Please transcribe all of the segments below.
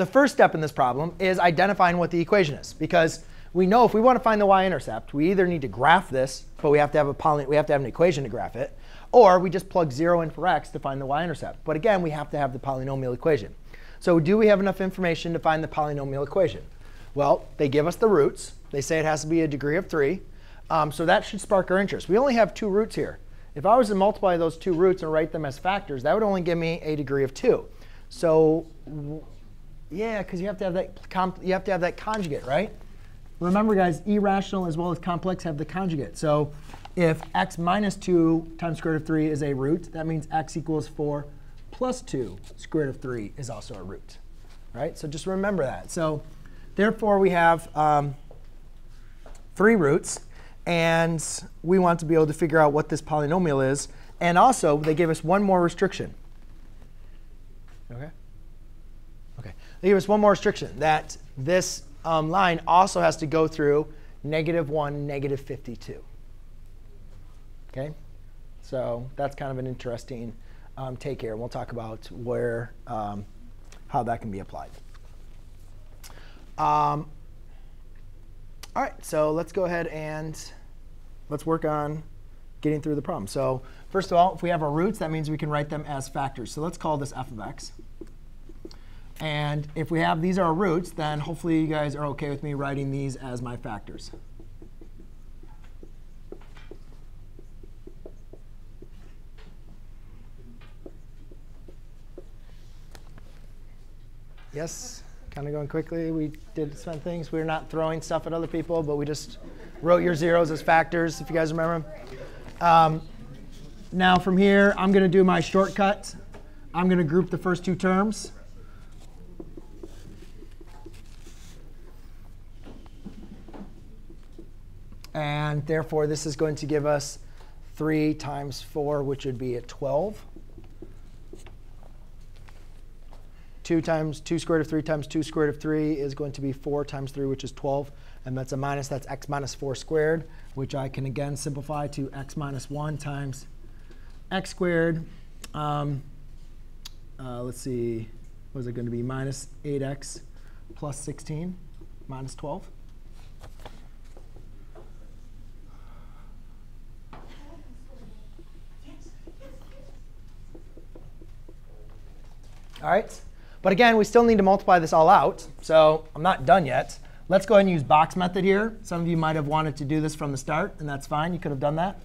the first step in this problem is identifying what the equation is. Because we know if we want to find the y-intercept, we either need to graph this, but we have to have a poly we have to have an equation to graph it, or we just plug 0 in for x to find the y-intercept. But again, we have to have the polynomial equation. So do we have enough information to find the polynomial equation? Well, they give us the roots. They say it has to be a degree of 3. Um, so that should spark our interest. We only have two roots here. If I was to multiply those two roots and write them as factors, that would only give me a degree of 2. So yeah, because you have to have that you have to have that conjugate, right? Remember, guys, irrational as well as complex have the conjugate. So if x minus 2 times square root of 3 is a root, that means x equals 4 plus 2 square root of 3 is also a root. Right? So just remember that. So therefore, we have um, three roots. And we want to be able to figure out what this polynomial is. And also, they gave us one more restriction. OK? Gave us one more restriction, that this um, line also has to go through negative 1, negative 52. OK? So that's kind of an interesting um, take here. We'll talk about where, um, how that can be applied. Um, all right, so let's go ahead and let's work on getting through the problem. So first of all, if we have our roots, that means we can write them as factors. So let's call this f of x. And if we have these are our roots, then hopefully you guys are OK with me writing these as my factors. Yes? Kind of going quickly. We did some things. We are not throwing stuff at other people, but we just wrote your zeros as factors, if you guys remember. Um, now from here, I'm going to do my shortcut. I'm going to group the first two terms. And therefore, this is going to give us 3 times 4, which would be a 12. 2 times 2 squared of 3 times 2 squared of 3 is going to be 4 times 3, which is 12. And that's a minus. That's x minus 4 squared, which I can again simplify to x minus 1 times x squared. Um, uh, let's see, Was it going to be? Minus 8x plus 16 minus 12. All right. But again, we still need to multiply this all out. So I'm not done yet. Let's go ahead and use box method here. Some of you might have wanted to do this from the start, and that's fine. You could have done that.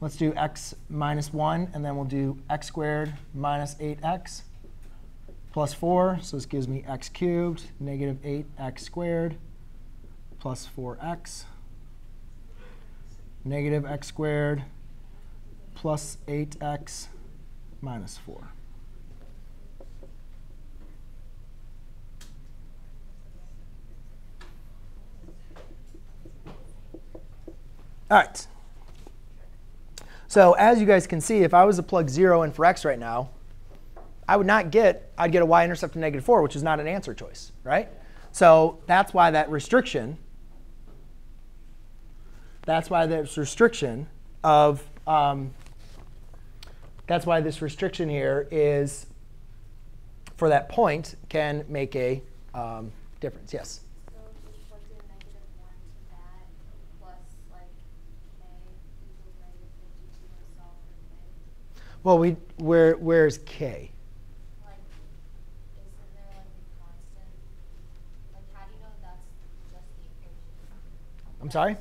Let's do x minus 1, and then we'll do x squared minus 8x plus 4. So this gives me x cubed, negative 8x squared plus 4x, negative x squared plus 8x minus 4. All right. So as you guys can see, if I was to plug 0 in for x right now, I would not get, I'd get a y-intercept of negative 4, which is not an answer choice, right? So that's why that restriction, that's why this restriction of, um, that's why this restriction here is, for that point, can make a um, difference. Yes? Well, we where where's k? Like, isn't there like a constant? Like, how do you know that's just the equation? I'm sorry.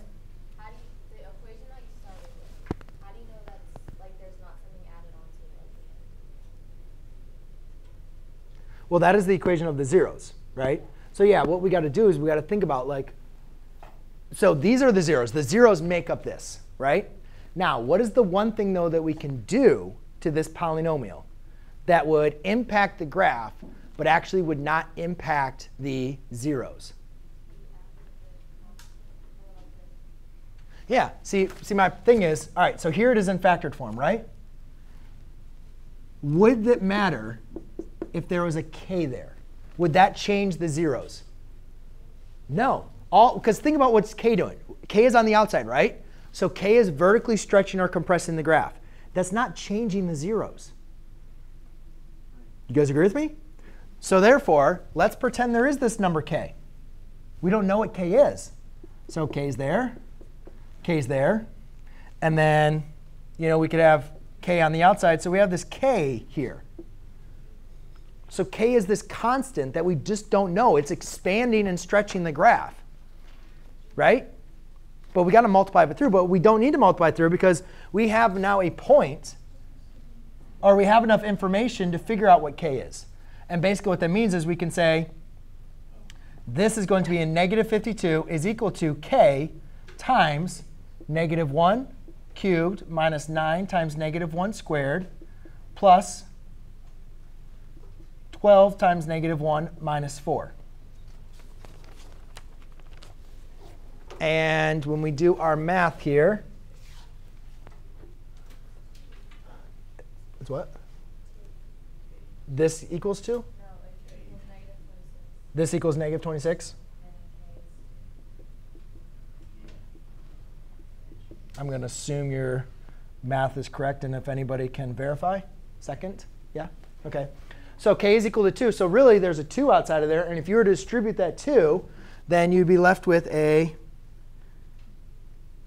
How do you, the equation that you started with? How do you know that's like there's not something added onto it at the end? Well, that is the equation of the zeros, right? So yeah, what we got to do is we got to think about like. So these are the zeros. The zeros make up this, right? Now, what is the one thing though that we can do to this polynomial that would impact the graph, but actually would not impact the zeros. Yeah, see, see, my thing is, all right, so here it is in factored form, right? Would that matter if there was a k there? Would that change the zeros? No. All Because think about what's k doing. k is on the outside, right? So k is vertically stretching or compressing the graph. That's not changing the zeros. You guys agree with me? So therefore, let's pretend there is this number k. We don't know what k is. So k's there, k's there. And then, you know, we could have k on the outside. So we have this k here. So k is this constant that we just don't know. It's expanding and stretching the graph, right? But we got to multiply it through. But we don't need to multiply through because we have now a point, or we have enough information to figure out what k is. And basically what that means is we can say this is going to be a negative 52 is equal to k times negative 1 cubed minus 9 times negative 1 squared plus 12 times negative 1 minus 4. And when we do our math here, it's what? This equals 2? No. This equals negative 26? And k is I'm going to assume your math is correct, and if anybody can verify. Second? Yeah? OK. So k is equal to 2. So really, there's a 2 outside of there. And if you were to distribute that 2, then you'd be left with a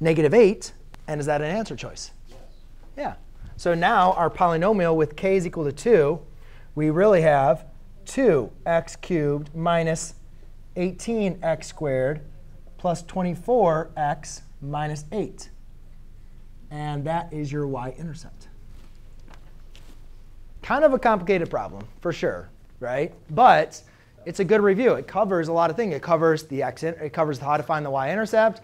negative 8. And is that an answer choice? Yes. Yeah. So now our polynomial with k is equal to 2, we really have 2x cubed minus 18x squared plus 24x minus 8. And that is your y-intercept. Kind of a complicated problem, for sure, right? But it's a good review. It covers a lot of things. It covers the x, it covers how to find the y-intercept.